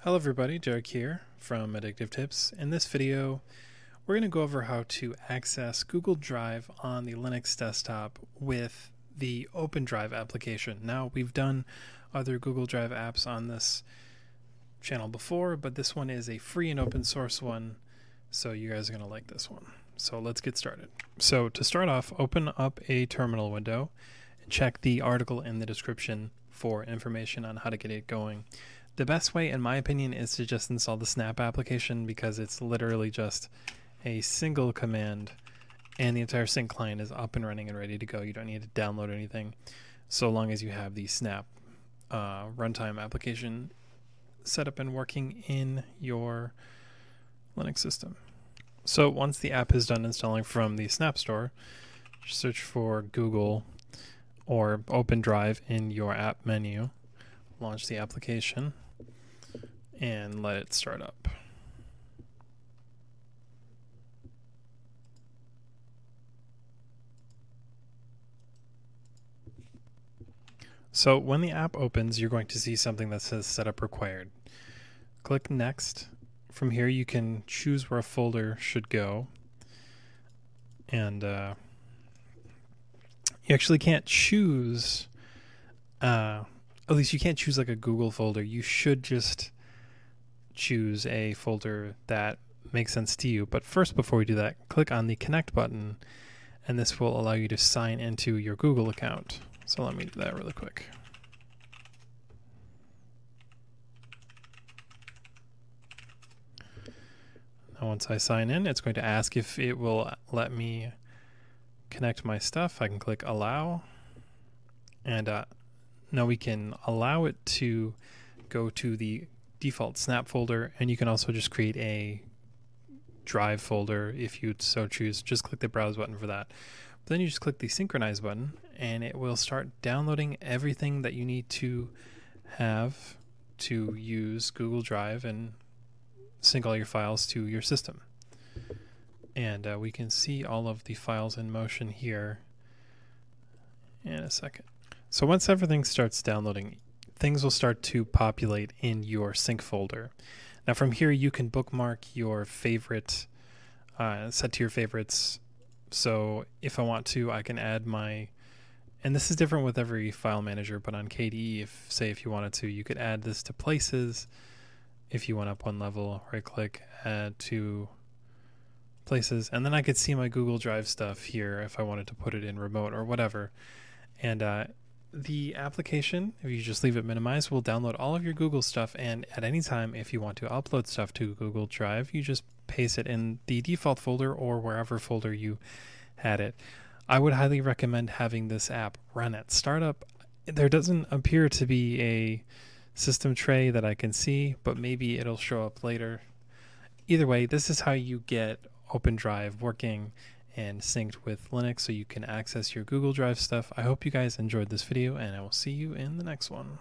Hello everybody, Derek here from Addictive Tips. In this video, we're going to go over how to access Google Drive on the Linux desktop with the OpenDrive application. Now, we've done other Google Drive apps on this channel before, but this one is a free and open source one, so you guys are going to like this one. So let's get started. So to start off, open up a terminal window and check the article in the description for information on how to get it going. The best way, in my opinion, is to just install the Snap application because it's literally just a single command and the entire sync client is up and running and ready to go. You don't need to download anything so long as you have the Snap uh, runtime application set up and working in your Linux system. So once the app is done installing from the Snap Store, search for Google or Open Drive in your app menu, launch the application and let it start up. So when the app opens, you're going to see something that says setup required. Click next. From here, you can choose where a folder should go. And uh, you actually can't choose, uh, at least you can't choose like a Google folder. You should just choose a folder that makes sense to you. But first, before we do that, click on the connect button, and this will allow you to sign into your Google account. So let me do that really quick. Now once I sign in, it's going to ask if it will let me connect my stuff. I can click allow. And uh, now we can allow it to go to the default snap folder and you can also just create a drive folder if you so choose just click the browse button for that but then you just click the synchronize button and it will start downloading everything that you need to have to use Google Drive and sync all your files to your system and uh, we can see all of the files in motion here in a second so once everything starts downloading things will start to populate in your sync folder. Now from here you can bookmark your favorite, uh, set to your favorites. So if I want to, I can add my, and this is different with every file manager, but on KDE, if say if you wanted to, you could add this to places. If you went up one level, right click, add to places, and then I could see my Google Drive stuff here if I wanted to put it in remote or whatever. And uh, the application, if you just leave it minimized, will download all of your Google stuff. And at any time, if you want to upload stuff to Google Drive, you just paste it in the default folder or wherever folder you had it. I would highly recommend having this app run at startup. There doesn't appear to be a system tray that I can see, but maybe it'll show up later. Either way, this is how you get OpenDrive working and synced with Linux so you can access your Google Drive stuff. I hope you guys enjoyed this video and I will see you in the next one.